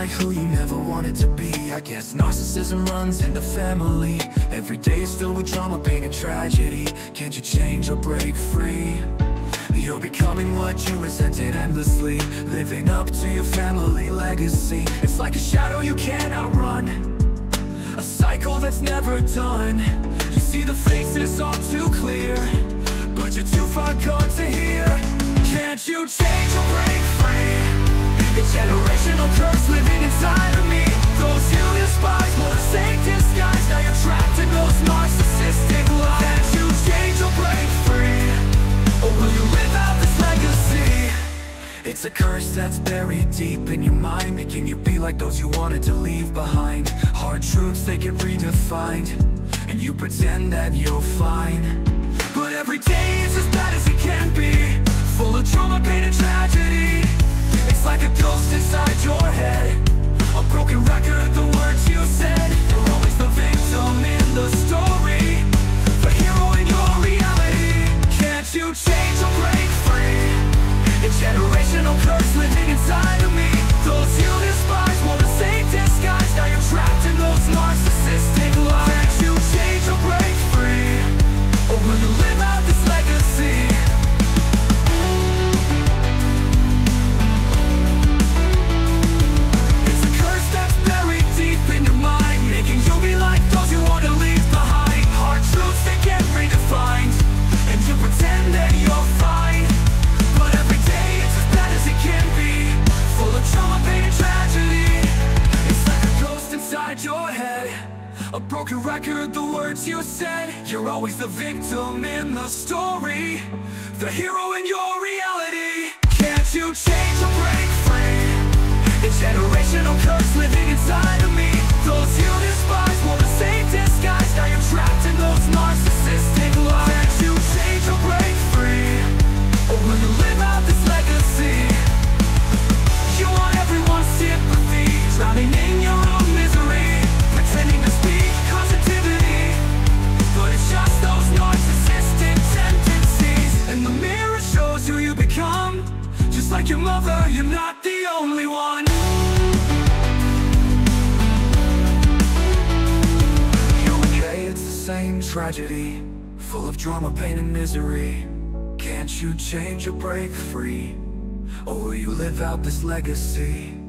like who you never wanted to be. I guess narcissism runs in the family. Every day is filled with drama, pain, and tragedy. Can't you change or break free? You're becoming what you resented endlessly. Living up to your family legacy. It's like a shadow you can't outrun. A cycle that's never done. You see the faces all too clear But you're too far gone to hear. Can't you change curse living inside of me. Those you despise, the same disguise. Now you're trapped in those narcissistic lies Can't you change break free? Or will you live out this legacy? It's a curse that's buried deep in your mind Making you be like those you wanted to leave behind. Hard truths, they get redefined And you pretend that you're fine A broken record, the words you said. You're always the victim in the story. The hero in your reality. Can't you change or break free? A generational curse living inside of me. Those you despise Like your mother, you're not the only one You're okay, it's the same tragedy Full of drama, pain, and misery Can't you change or break free? Or will you live out this legacy?